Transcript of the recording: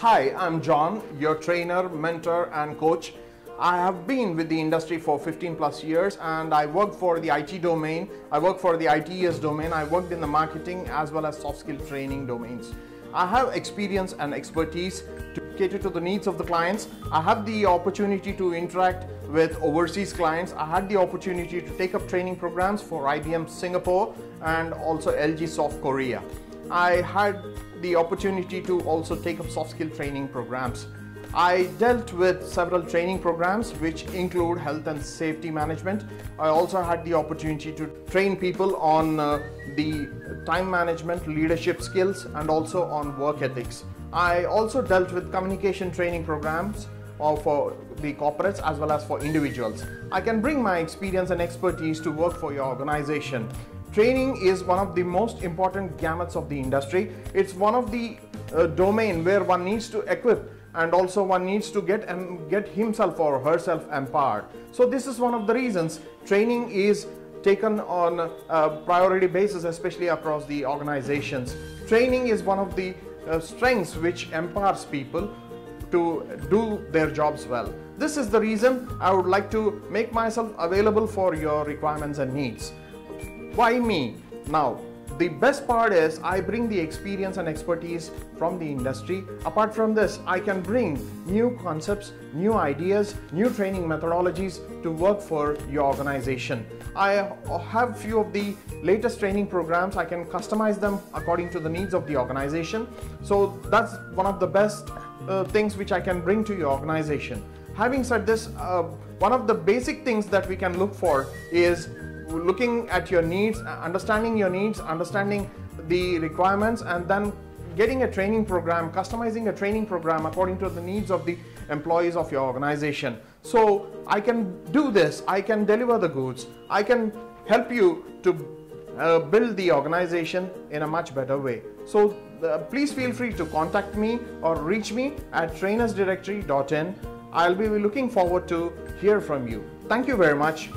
Hi, I'm John, your trainer, mentor, and coach. I have been with the industry for 15 plus years and I work for the IT domain, I work for the ITES domain, I worked in the marketing as well as soft skill training domains. I have experience and expertise to cater to the needs of the clients. I have the opportunity to interact with overseas clients. I had the opportunity to take up training programs for IBM Singapore and also LG Soft Korea. I had the opportunity to also take up soft skill training programs. I dealt with several training programs which include health and safety management. I also had the opportunity to train people on uh, the time management, leadership skills, and also on work ethics. I also dealt with communication training programs uh, for the corporates as well as for individuals. I can bring my experience and expertise to work for your organization. Training is one of the most important gamuts of the industry. It's one of the uh, domain where one needs to equip and also one needs to get and get himself or herself empowered. So this is one of the reasons training is taken on a priority basis, especially across the organizations. Training is one of the uh, strengths which empowers people to do their jobs well. This is the reason I would like to make myself available for your requirements and needs. Why me? Now, the best part is I bring the experience and expertise from the industry. Apart from this, I can bring new concepts, new ideas, new training methodologies to work for your organization. I have few of the latest training programs. I can customize them according to the needs of the organization. So that's one of the best uh, things which I can bring to your organization. Having said this, uh, one of the basic things that we can look for is looking at your needs, understanding your needs, understanding the requirements, and then getting a training program, customizing a training program according to the needs of the employees of your organization. So I can do this, I can deliver the goods, I can help you to uh, build the organization in a much better way. So uh, please feel free to contact me or reach me at trainersdirectory.in. I'll be looking forward to hear from you. Thank you very much.